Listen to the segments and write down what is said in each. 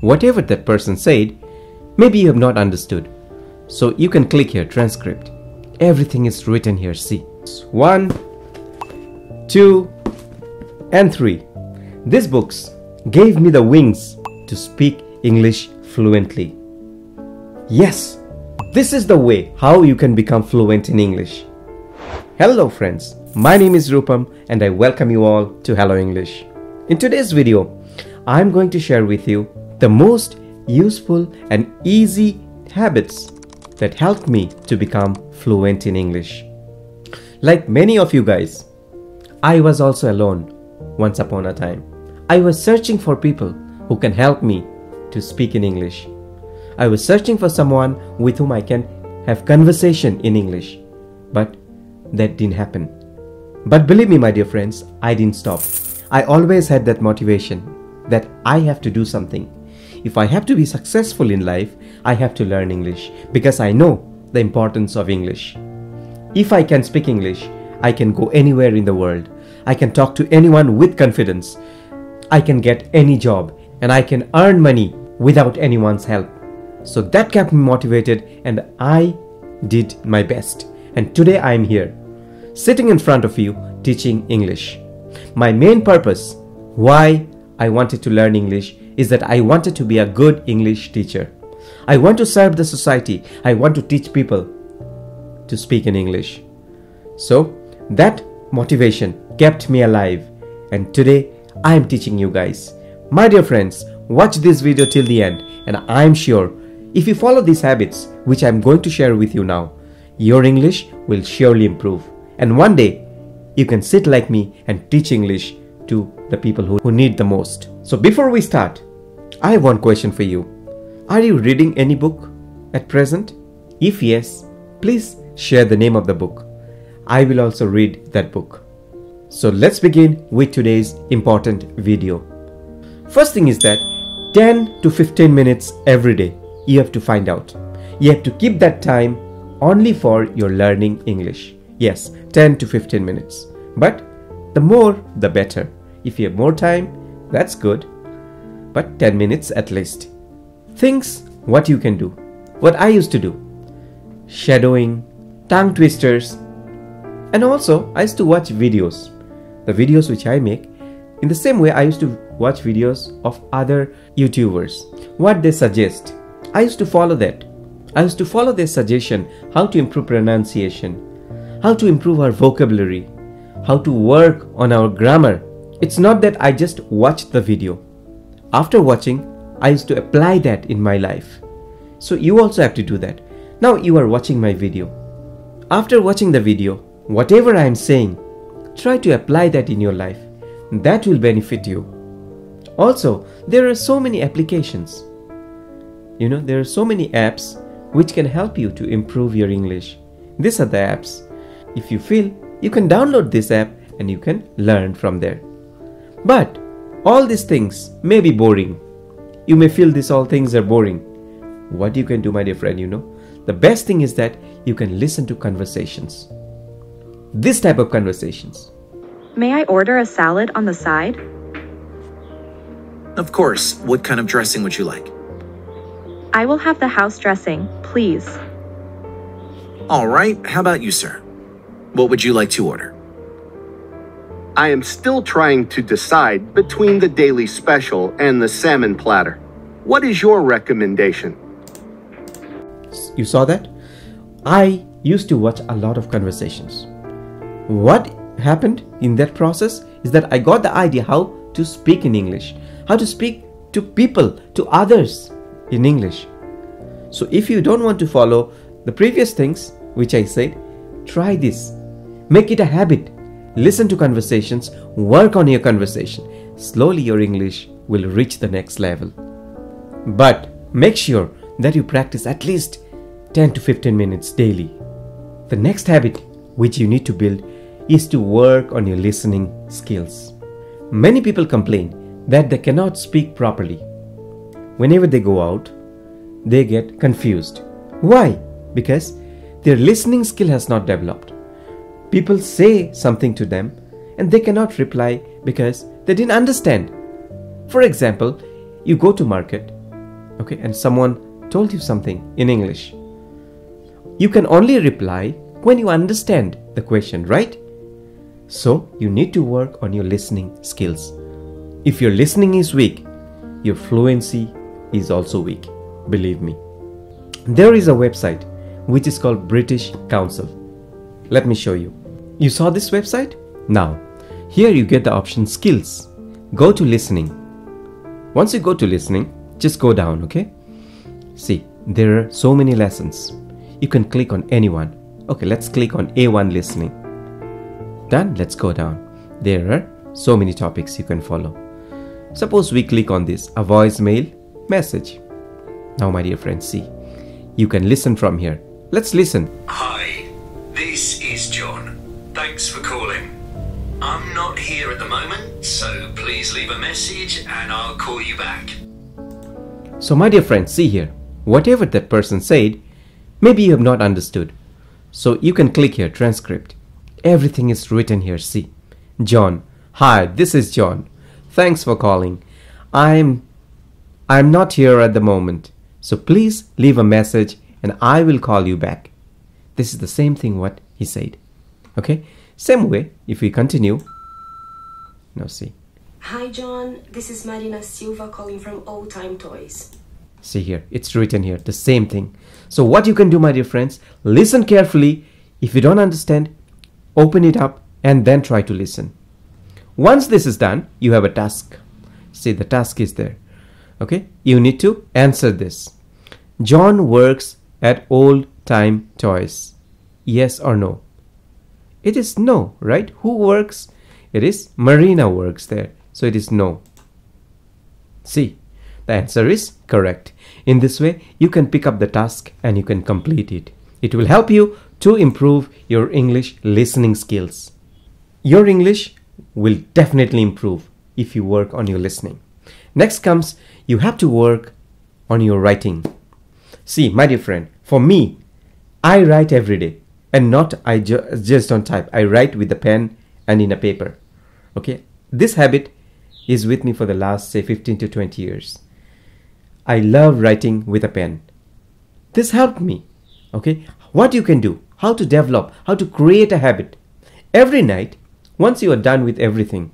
whatever that person said, maybe you have not understood. So you can click here, transcript. Everything is written here, see. One, two, and three. These books gave me the wings to speak English fluently. Yes, this is the way how you can become fluent in English. Hello friends, my name is Rupam and I welcome you all to Hello English. In today's video, I'm going to share with you the most useful and easy habits that helped me to become fluent in English. Like many of you guys, I was also alone once upon a time. I was searching for people who can help me to speak in English. I was searching for someone with whom I can have conversation in English. But that didn't happen. But believe me, my dear friends, I didn't stop. I always had that motivation that I have to do something. If I have to be successful in life, I have to learn English because I know the importance of English. If I can speak English, I can go anywhere in the world. I can talk to anyone with confidence. I can get any job and I can earn money without anyone's help. So that kept me motivated and I did my best. And today I am here, sitting in front of you teaching English. My main purpose, why I wanted to learn English, is that I wanted to be a good English teacher. I want to serve the society. I want to teach people to speak in English. So that motivation kept me alive. And today I am teaching you guys. My dear friends, watch this video till the end and I am sure if you follow these habits which I am going to share with you now, your English will surely improve. And one day you can sit like me and teach English to the people who, who need the most. So before we start, I have one question for you. Are you reading any book at present? If yes, please share the name of the book. I will also read that book. So let's begin with today's important video. First thing is that 10 to 15 minutes every day you have to find out. You have to keep that time only for your learning English. Yes, 10 to 15 minutes. But the more the better. If you have more time, that's good. But 10 minutes at least. Things what you can do. What I used to do. Shadowing, tongue twisters, and also I used to watch videos. The videos which I make. In the same way I used to watch videos of other YouTubers. What they suggest. I used to follow that. I used to follow their suggestion how to improve pronunciation, how to improve our vocabulary, how to work on our grammar. It's not that I just watched the video. After watching, I used to apply that in my life. So you also have to do that. Now you are watching my video. After watching the video, whatever I am saying, try to apply that in your life. That will benefit you. Also, there are so many applications. You know, there are so many apps which can help you to improve your English. These are the apps. If you feel, you can download this app and you can learn from there. But all these things may be boring. You may feel these all things are boring. What you can do, my dear friend, you know, the best thing is that you can listen to conversations. This type of conversations. May I order a salad on the side? Of course. What kind of dressing would you like? I will have the house dressing, please. All right. How about you, sir? What would you like to order? I am still trying to decide between the daily special and the salmon platter. What is your recommendation? You saw that? I used to watch a lot of conversations. What happened in that process is that I got the idea how to speak in English, how to speak to people, to others in English. So if you don't want to follow the previous things which I said, try this. Make it a habit. Listen to conversations, work on your conversation. Slowly your English will reach the next level. But make sure that you practice at least 10 to 15 minutes daily. The next habit which you need to build is to work on your listening skills. Many people complain that they cannot speak properly. Whenever they go out, they get confused. Why? Because their listening skill has not developed. People say something to them and they cannot reply because they didn't understand. For example, you go to market okay, and someone told you something in English. You can only reply when you understand the question, right? So you need to work on your listening skills. If your listening is weak, your fluency is also weak. Believe me. There is a website which is called British Council. Let me show you. You saw this website? Now, here you get the option skills. Go to listening. Once you go to listening, just go down, okay? See, there are so many lessons. You can click on anyone. Okay, let's click on A1 listening. Done, let's go down. There are so many topics you can follow. Suppose we click on this, a voicemail message. Now, my dear friends, see, you can listen from here. Let's listen. The moment, so please leave a message and I'll call you back. So, my dear friends, see here, whatever that person said, maybe you have not understood. So, you can click here, transcript. Everything is written here, see. John, hi, this is John. Thanks for calling. I'm I'm not here at the moment. So please leave a message and I will call you back. This is the same thing what he said. Okay? Same way, if we continue. Now see. Hi John, this is Marina Silva calling from Old Time Toys. See here, it's written here, the same thing. So what you can do, my dear friends, listen carefully. If you don't understand, open it up and then try to listen. Once this is done, you have a task. See, the task is there. Okay, you need to answer this. John works at Old Time Toys. Yes or no? It is no, right? Who works? It is Marina works there. So it is no. See, the answer is correct. In this way, you can pick up the task and you can complete it. It will help you to improve your English listening skills. Your English will definitely improve if you work on your listening. Next comes you have to work on your writing. See, my dear friend, for me, I write every day and not I ju- just don't type. I write with a pen and in a paper. Okay, this habit is with me for the last say 15 to 20 years. I love writing with a pen. This helped me. Okay, what you can do, how to develop, how to create a habit. Every night, once you are done with everything,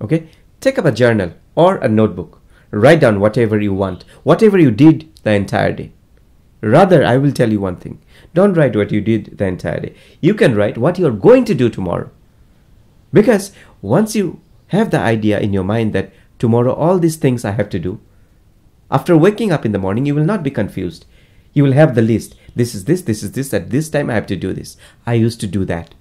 okay, take up a journal or a notebook. Write down whatever you want, whatever you did the entire day. Rather, I will tell you one thing don't write what you did the entire day. You can write what you are going to do tomorrow. Because once you have the idea in your mind that tomorrow all these things I have to do, after waking up in the morning, you will not be confused. You will have the list. This is this, this is this, at this time I have to do this. I used to do that.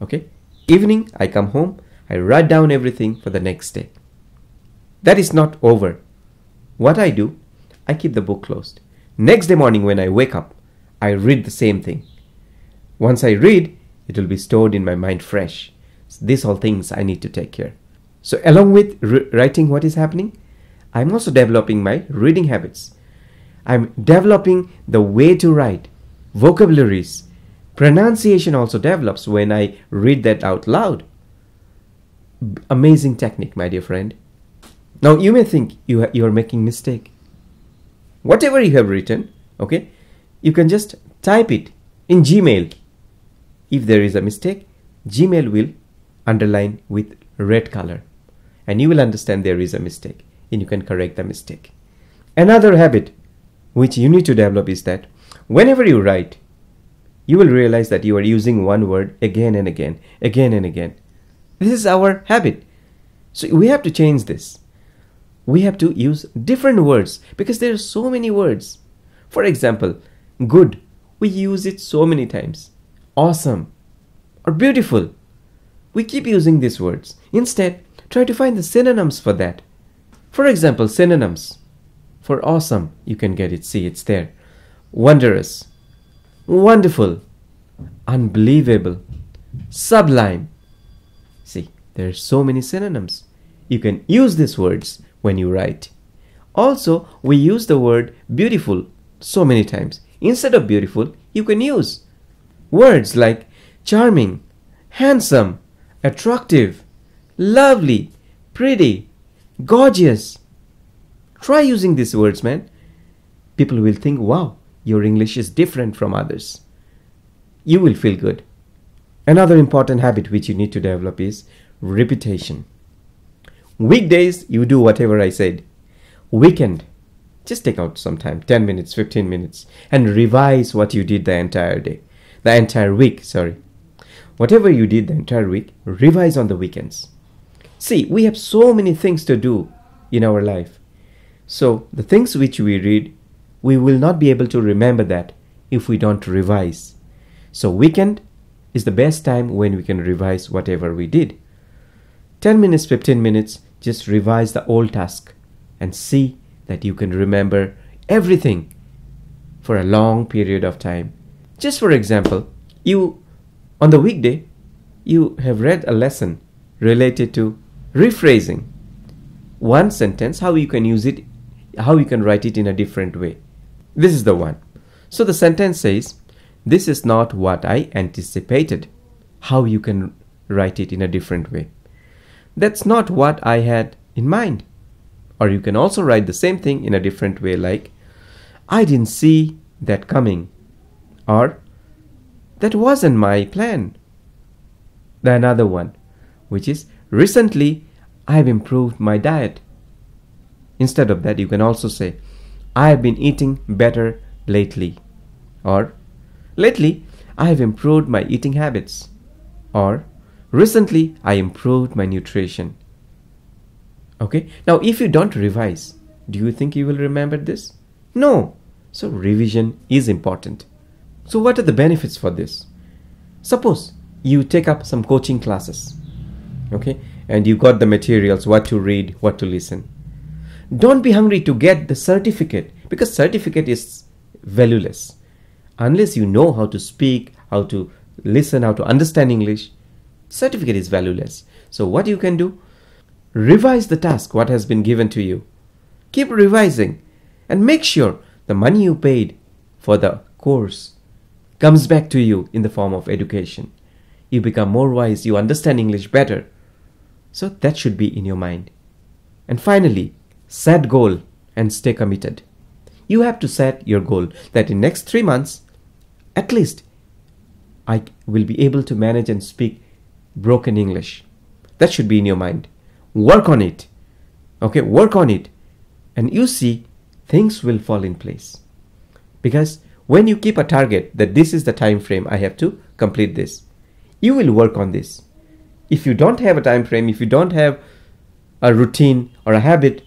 Okay? Evening, I come home, I write down everything for the next day. That is not over. What I do, I keep the book closed. Next day morning, when I wake up, I read the same thing. Once I read, it will be stored in my mind fresh. These all things I need to take care. So, along with r- writing what is happening, I'm also developing my reading habits. I'm developing the way to write, vocabularies, pronunciation also develops when I read that out loud. B- amazing technique, my dear friend. Now you may think you ha- you are making mistake. Whatever you have written, okay, you can just type it in Gmail. If there is a mistake, Gmail will underline with red color, and you will understand there is a mistake, and you can correct the mistake. Another habit which you need to develop is that whenever you write, you will realize that you are using one word again and again, again and again. This is our habit. So we have to change this. We have to use different words because there are so many words. For example, good, we use it so many times. Awesome or beautiful. We keep using these words. Instead, try to find the synonyms for that. For example, synonyms. For awesome, you can get it. See, it's there. Wondrous, wonderful, unbelievable, sublime. See, there are so many synonyms. You can use these words when you write. Also, we use the word beautiful so many times. Instead of beautiful, you can use words like charming, handsome, attractive, lovely, pretty, gorgeous. Try using these words, man. people will think, wow, your English is different from others. You will feel good. Another important habit which you need to develop is repetition. Weekdays, you do whatever I said. Weekend, just take out some time 10 minutes, 15 minutes and revise what you did the entire day, the entire week. Sorry. Whatever you did the entire week, revise on the weekends. See, we have so many things to do in our life. So, the things which we read, we will not be able to remember that if we don't revise. So, weekend is the best time when we can revise whatever we did. 10 minutes, 15 minutes, just revise the old task and see that you can remember everything for a long period of time. Just for example, you on the weekday you have read a lesson related to rephrasing one sentence how you can use it how you can write it in a different way. This is the one. So the sentence says this is not what I anticipated. How you can write it in a different way. That's not what I had in mind. Or you can also write the same thing in a different way, like, I didn't see that coming. Or, that wasn't my plan. The another one, which is, recently I have improved my diet. Instead of that, you can also say, I have been eating better lately. Or, lately I have improved my eating habits. Or, recently I improved my nutrition. Okay, now if you don't revise, do you think you will remember this? No. So, revision is important. So, what are the benefits for this? Suppose you take up some coaching classes, okay, and you got the materials, what to read, what to listen. Don't be hungry to get the certificate because certificate is valueless unless you know how to speak, how to listen, how to understand English. Certificate is valueless. So, what you can do? Revise the task, what has been given to you. Keep revising and make sure the money you paid for the course comes back to you in the form of education. You become more wise, you understand English better. So that should be in your mind. And finally, set goal and stay committed. You have to set your goal that in next 3 months at least I will be able to manage and speak broken English. That should be in your mind work on it okay work on it and you see things will fall in place because when you keep a target that this is the time frame i have to complete this. You will work on this. If you don't have a time frame if you don't have a routine or a habit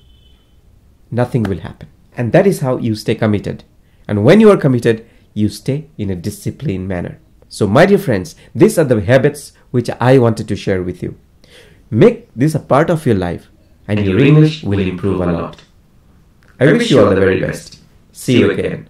nothing will happen. And that is how you stay committed. And when you are committed you stay in a disciplined manner. So my dear friends these are the habits which i wanted to share with you. Make this a part of your life and, your English will improve a lot. I wish you all the very best. See you again.